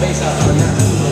base out for now.